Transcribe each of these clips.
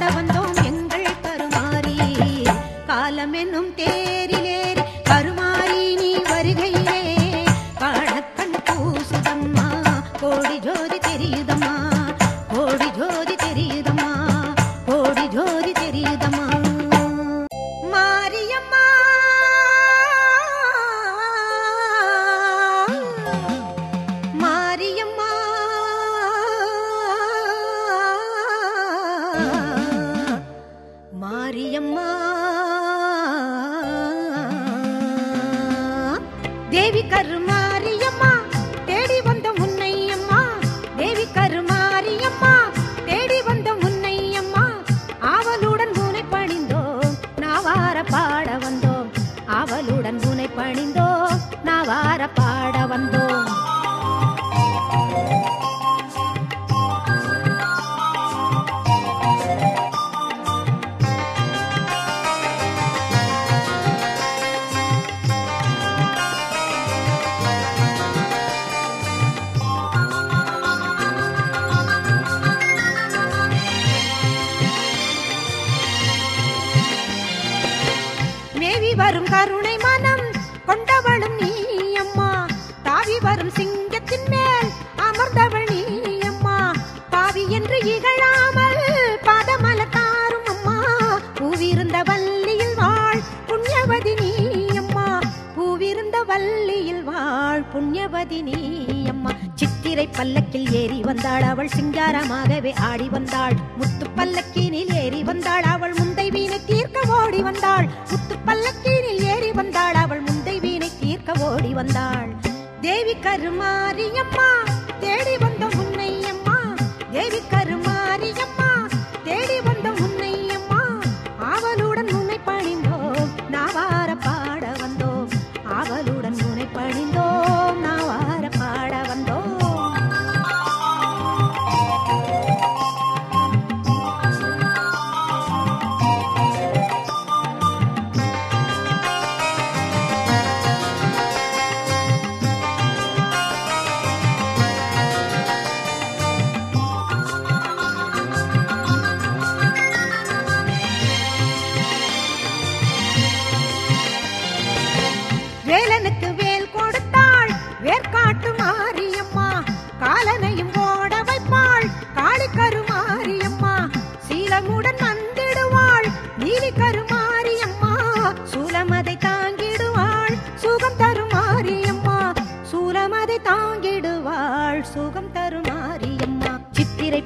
கடவன் என்று இகழாமல் பாதமல தாரும் அம்மா. பூவிருந்த வள்ளியில் வாழ் புண்ணியவதி நீ அம்மா. பூவிருந்த வள்ளியில் வாழ் புண்ணியவதி நீ அம்மா. சித்திரை பல்லக்கில் ஏறி வந்தாள் அவள் சிங்காரமாகவே ஆடி வந்தாள். முத்து பல்லக்கினில் ஏறி வந்தாள் அவள் முந்தை வீணை தீர்க்க ஓடி வந்தாள். முத்து பல்லக்கினில் ஏறி வந்தாள் அவள் முந்தை வீணை தீர்க்க ஓடி வந்தாள். தேவி கருமாரியம்மா தேடி வந்த முன் தேவி கருமாரியம்மா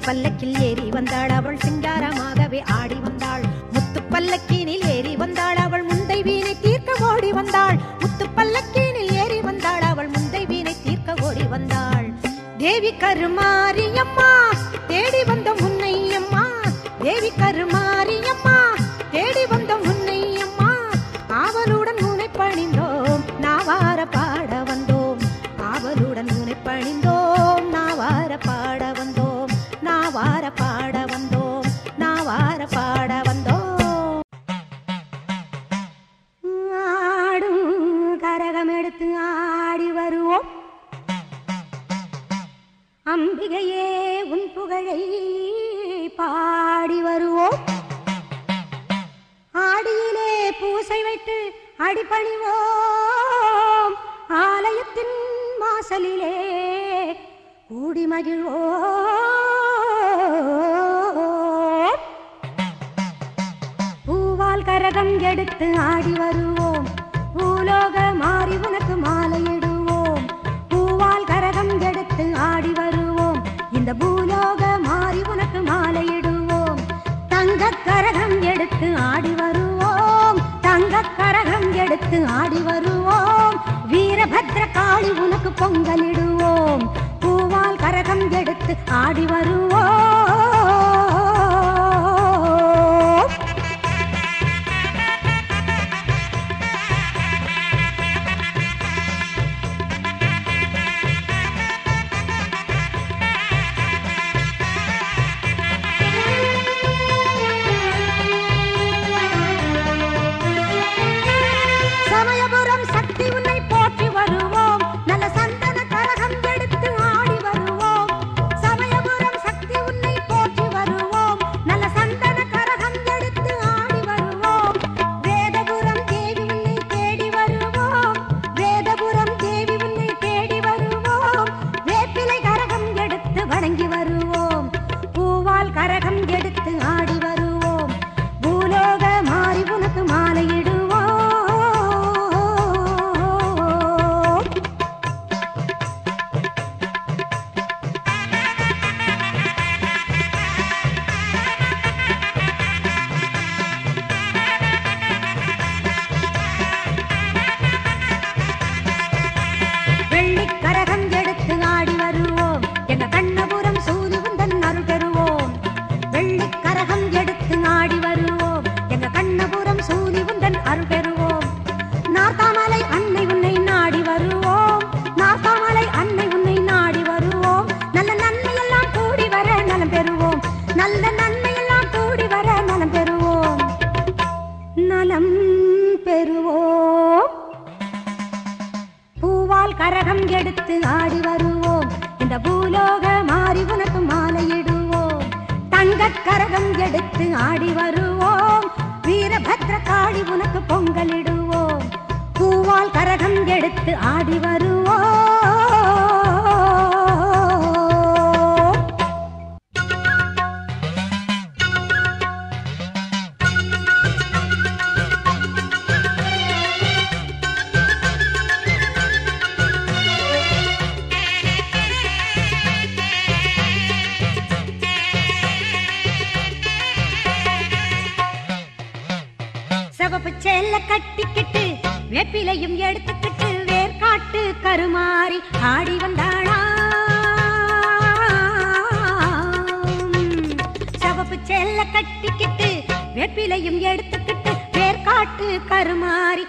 பல்லக்கில் ஏறி வந்தாள். அவள் சிங்காரமாகவே ஆடி வந்தாள். முத்து பல்லக்கினில் ஏறி வந்தாள். அவள் முந்தை வீணை தீர்க்க ஓடி வந்தாள். முத்து பல்லக்கினில் ஏறி வந்தாள். அவள் முந்தை வீணை தீர்க்க ஓடி வந்தாள். தேவி கருமாரியம்மா தேடி வந்த அடிபணிவோம். ஆலயத்தின் வாசலிலே கூடி மகிழ்வோம். பூவால் கரகம் எடுத்து ஆடி வருவோம். பூலோக மாறி உனக்கு மாலையிடுவோம். பூவால் கரகம் எடுத்து ஆடி வருவோம். இந்த பூலோக மாறி உனக்கு மாலையிடுவோம். தங்க கரகம் எடுத்து ஆடி கரகம் எடுத்து ஆடி வருவோம். வீரபத்ர காளி உனக்கு பொங்கலிடுவோம். பூவால் கரகம் எடுத்து ஆடி வருவோம். பூவால் கரகம் எடுத்து ஆ கரகம் எடுத்து ஆடி வருவோம். இந்த பூலோக மாறி உனக்கு மாலையிடுவோம். தங்கக் கரகம் எடுத்து ஆடி வருவோம். வீரபத்ர காளி உனக்கு பொங்கலிடுவோம். பூவால் கரகம் எடுத்து ஆடி வருவோம். கட்டிக்கிட்டு வெப்பிலையும் எடுத்துக்கிட்டு வேர்காட்டு கருமாறி ஆடி வந்தாளா? சவப்பு செல்ல கட்டிக்கிட்டு வெப்பிலையும் எடுத்துக்கிட்டு வேர்காட்டு கருமாறி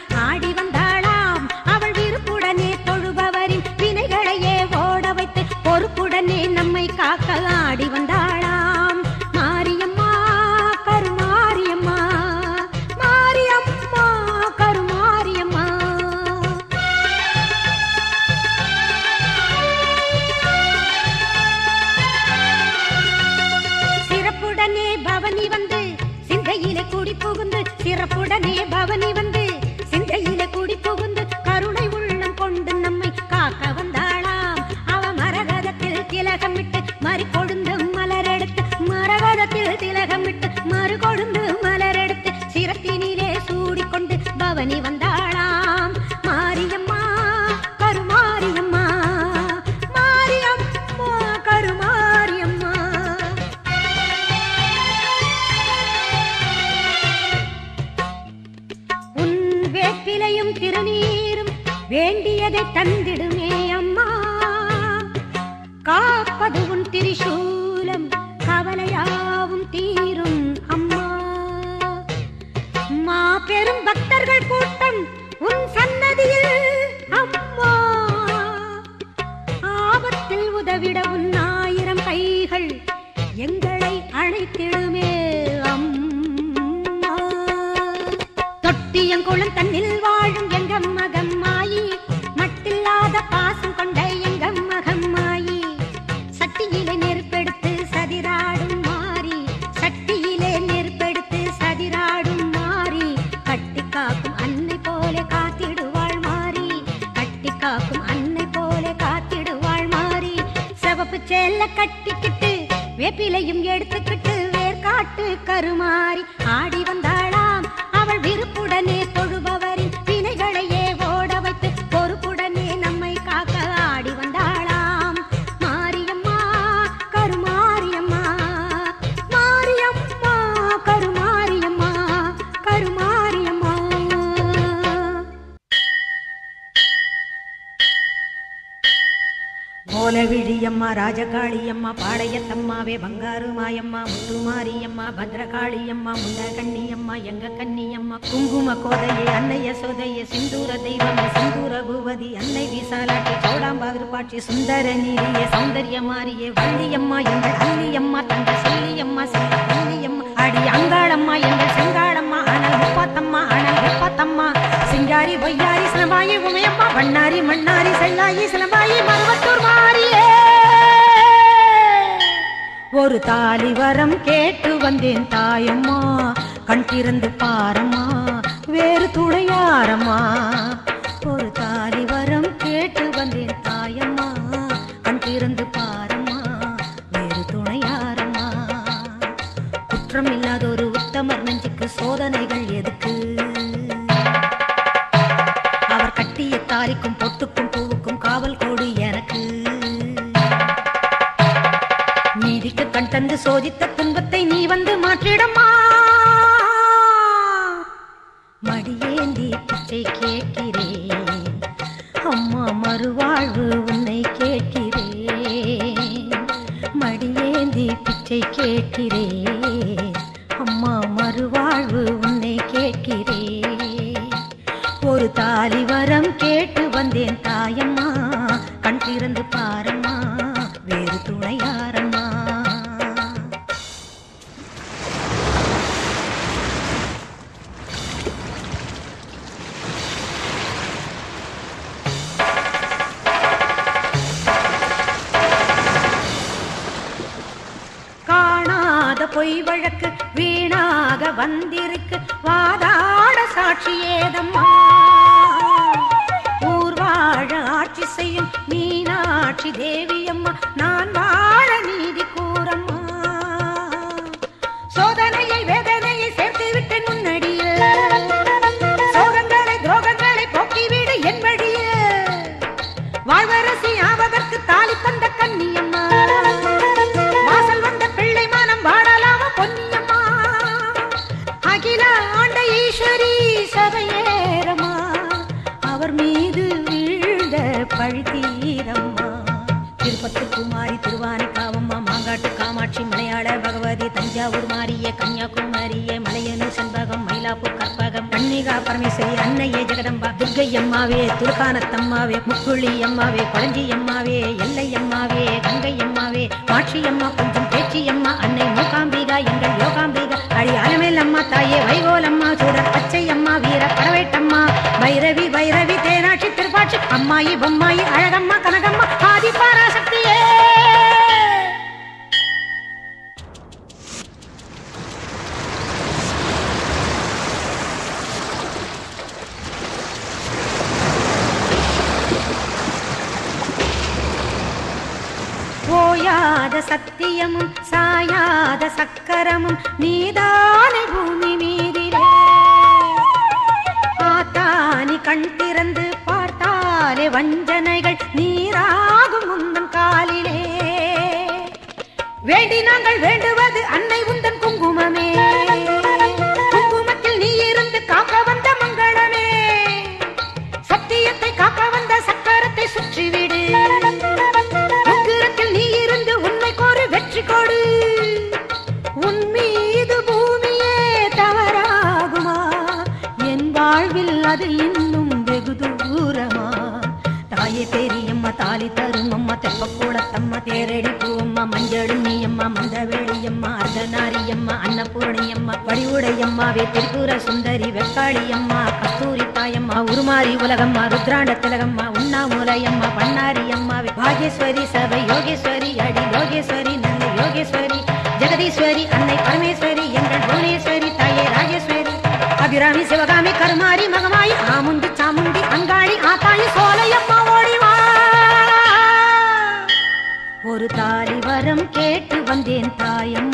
வேப்பிலையும் திருநீரும் வேண்டியதை தந்திடுமே அம்மா. காப்பது உன் திரிசூலம் கவலையாவும் தீரும் அம்மா. மா பெரும் பக்தர்கள் கூட்டம் உன் சன்னதியில் அம்மா. ஆபத்தில் உதவிட உன் ஆயிரம் கைகள் எங்களை அழைத்திடுமே அம்மா. தொட்டியங்குளம் தன்னில் வா வேர்காட்டு கருமாறி ஆடி வந்தார் ராஜகாளியம்மா பாளையத்தம்மாவே பங்காரு மாயம்மா முத்துமாரியம்மா பத்ரகாளியம்மா முண்ட கண்ணியம்மா எங்க கண்ணியம்மா குங்கும கோதையே அன்னைய சோதைய சிந்தூர தெய்வமே சிந்தூர பூவதி அன்னை விசாலாட்டி சோடாம்பாவிருப்பாட்சி சுந்தர நீரியே சௌந்தர்ய மாரியே வள்ளியம்மா எங்கள் அள்ளியம்மா தங்க சொல்லியம்மா சொல்லியம்மா அடி அங்காளம்மா எங்கள் செங்காளம்மா அனல் முப்பாத்தம்மா அனல் முப்பாத்தம்மா சிங்காரி பொய்யாரி சிலம்பாயி உமையம்மா பண்ணாரி மண்ணாரி செல்லாயி சிலம்பாயி மருவத்தூர் மாறியே ஒரு தாலி வரம் கேட்டு வந்தேன் தாயம்மா. கண் திறந்து பாரம்மா. வேறு துணையாரம்மா. நீதிக்கு சோதித்த துன்பத்தை நீ வந்து மாற்றிடமா? மடியேந்தி பிச்சை கேட்கிறேன். அம்மா மறுவாழ்வு உன்னை கேட்கிறேன். மடியேந்தி பிச்சை கேட்கிறேன். அம்மா மறுவாழ்வு உன்னை கேட்கிறேன். ஒரு தாலி வரம் கேட்டு வந்தேன் தாயம்மா. கண் திறந்து வீணாக வந்திருக்கு. வாதாட சாட்சியேதம்மா தஞ்சாவூர் மாறிய கன்னியாகுமரிய மலையனு செண்பகம் மயிலாப்பூர் கற்பகம் கன்னிகா பரமேஸ்வரி அன்னையே ஜெகதம்பா துர்கை அம்மாவே துர்கானத்தம்மாவே முக்குழி அம்மாவே குழஞ்சி அம்மாவே எல்லை அம்மாவே கங்கை அம்மாவே மாட்சி அம்மா கொஞ்சம் பேச்சி அம்மா அன்னை மூகாம்பிகா எங்கள் யோகாம்பிகா அழி அலமேல் அம்மா தாயே வைகோலம்மா சூடர் பச்சை அம்மா வீர பரவேட்டம்மா பைரவி பைரவி தேனாட்சி திருப்பாட்சி அம்மாயி பொம்மாயி அழகம்மா சக்கரமும் நீதானே பூமி மீதிலே. ஆத்தானி கண் திறந்து பார்த்தாலே வஞ்சனைகள் நீராகும் உந்தன் காலிலே. வேண்டி நாங்கள் வேண்டுவது அன்னை உந்தன் குங்குமமே. வடிவுடை வடிவுடையம்மாவே திரிபுர சுந்தரி வெக்காளியம்மா கஸ்தூரி தாயம்மா உருமாறி உலகம்மா ருத்ராண்ட திலகம்மா உண்ணாமுலையம்மா பண்ணாரியம்மாவே. பாகேஸ்வரி சபை யோகேஸ்வரி அடி யோகேஸ்வரி நல்ல யோகேஸ்வரி. ஜெகதீஸ்வரி அன்னை பரமேஸ்வரி எங்கள் புவனேஸ்வரி தாயே ராஜேஸ்வரி. அபிராமி சிவகாமி கருமாரி மகமாயி ஆமுண்டி சாமுண்டி அங்காளி ஆத்தாயி சோலையம்மா ஓடிவா. ஒரு தாலி வரம் கேட்டு வந்தேன் தாயம்மா.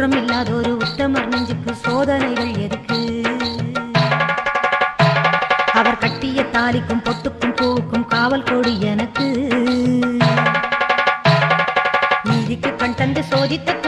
குற்றம் இல்லாத ஒரு உத்தமர் நெஞ்சுக்கு சோதனைகள் எதுக்கு? அவர் கட்டிய தாலிக்கும் பொட்டுக்கும் பூவுக்கும் காவல் கொடி எனக்கு. நீதிக்கு கண் தந்து சோதித்த